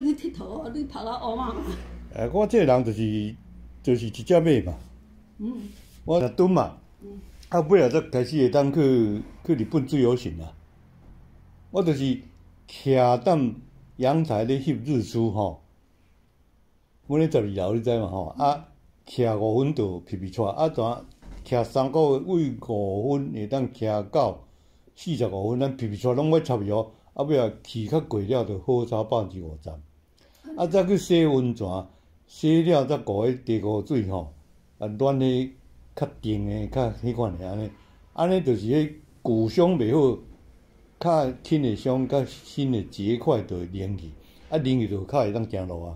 你佚佗，你跑到乌嘛？哎，我这个人就是就是一只马嘛。嗯。我蹲嘛。嗯。啊，尾啊则开始会当去去日本自由行啊。我就是徛踮阳台咧翕日出吼。阮咧十二楼你知嘛吼？啊，徛五分钟皮皮出，啊，怎徛三个为五分会当徛到四十五分，咱皮皮出拢要差不多。啊，尾啊气较过了，就好差百分之五十。啊，再去洗温泉，洗了再过迄地沟水吼，啊，暖的较定的，较迄款的安尼，安尼就是迄旧伤袂好，较轻的伤，较新的结块就会凝去，啊，凝去就较会当行路啊。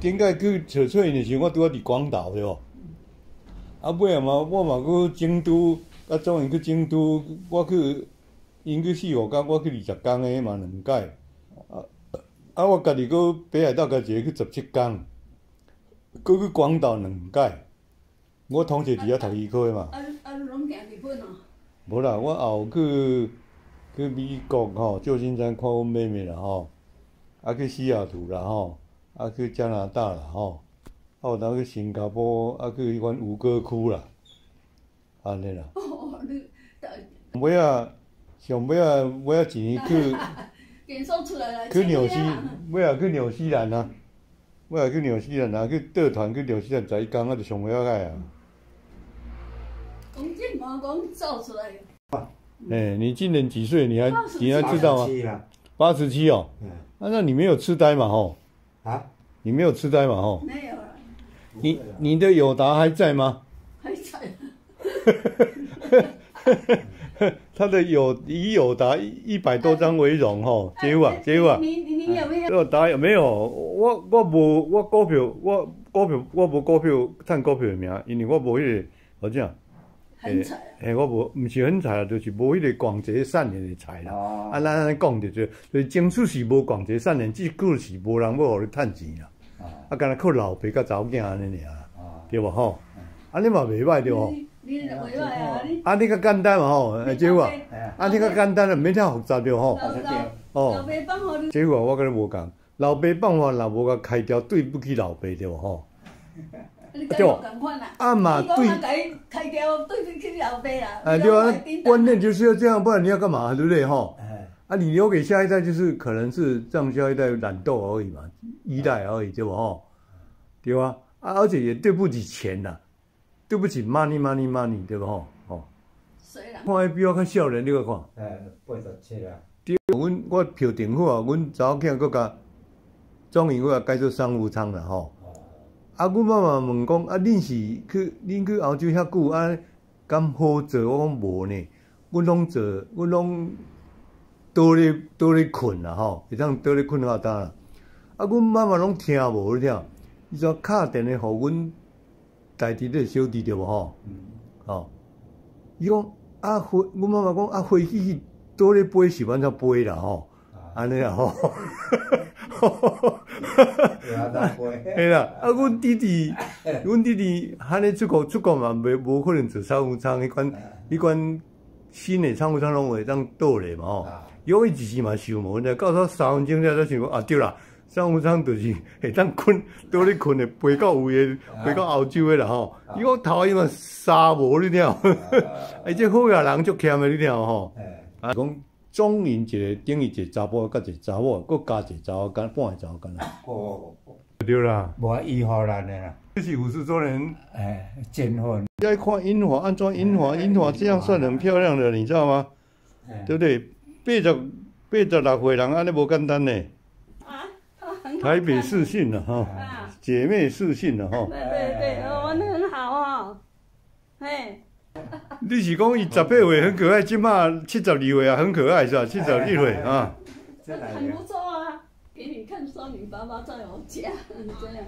顶届去找撮因的时，我拄啊伫广岛对无？啊，尾啊嘛，我嘛去京都，啊，总因去京都，我去，因去四五工，我去二十工的嘛两届。啊啊，我家己搁北海道家己去十七工，搁去广岛两届。我同学伫遐读医科诶嘛。啊啊，拢行日本哦。无啦，我后去去美国吼，旧金山看阮妹妹啦吼，啊去西雅图啦吼。啊，去加拿大啦吼，啊有当去新加坡，啊去迄款吴哥窟啦，安尼啦。哦，你尾啊，上尾啊，尾啊一年去。去纽西，尾啊去纽西兰啊，尾啊去纽西兰啊，去带团去纽西兰十一工啊，就上尾啊个啊。讲真话，讲造出来。哎，你今年几岁？你还你还知道吗？八十七哦。嗯。啊，那你没有痴呆嘛？吼。啊，你没有痴呆嘛？吼，没有了。你你的友达还在吗？还在。他的有以有达一百多张为荣，吼，接啊接啊。你你你有没有？友达有没有？我我无我股票我股票我无股票赚股票的名，因为我无迄个好像。很彩。诶，我无，毋是很彩啊，就是无迄个广结善缘的财啦。哦。啊，咱安尼讲着就，就是争取是无广结善缘，只顾是无人要互你趁钱啦。啊。啊，干那靠老爸甲查某囝安尼尔。啊。对无吼？啊，你嘛袂歹对无？啊！你。啊，你较简单嘛吼，诶，姐夫啊。啊，你较简单啦，免遐复杂对吼。哦。老爸放互你。姐夫啊，我甲你无共，老爸放互若无甲开掉，对不起老爸对无吼？对，啊嘛对，开掉对不起老爸啊。哎，对啊，观念就是要这样，不然你要干嘛，对不对吼？啊，你留给下一代就是可能是让下一代懒惰而已嘛，依赖而已，对不吼？对吧？啊，而且也对不起钱呐，对不起 money money money，对不吼？哦。看迄比我较少年，你个看。哎，八十七啊。对，阮我票订好啊，阮查某囝搁甲终于我也改做商务舱了吼。啊，阮妈妈问讲，啊，恁是去恁去澳洲遐久，啊，敢好做？我讲无呢，阮拢做，阮拢倒咧倒咧困啦吼，会当倒咧困较呾啦。啊，阮妈妈拢听无你听，伊说敲电话互阮代志咧小弟对无吼，吼，伊讲啊飞，阮妈妈讲啊飞机倒咧飞是安怎飞啦吼，安尼 啊吼。嘿啦，啊，阮弟弟，阮弟弟，安尼出国出国嘛，袂无可能坐商务舱，迄款迄款新的商务舱拢会当倒咧嘛吼。有伊一时嘛想无，呢，到时三分钟了才想讲啊。对啦，商务舱就是会当困，倒咧困的飞到有诶，飞到澳洲诶啦吼。伊讲头伊嘛沙无你听，而且好诶人足欠诶你听吼。啊讲。总因一个等于一个查甫甲一个查某，搁加一个查某干半个查某干啦。哦，对啦。无依法咱的啦。这是五十周年，哎，结婚。要看樱花，安装樱花，樱花这样算很漂亮的，你知道吗？对不对？八十八十六岁人安尼无简单呢。啊，台北市信了哈，姐妹市信了哈。对对对，玩的很好哦，嘿。你是讲伊十八岁很可爱，即马七十二岁啊，很可爱是吧？七十二岁啊。很不错啊，给你看说明爸爸在我家，这样。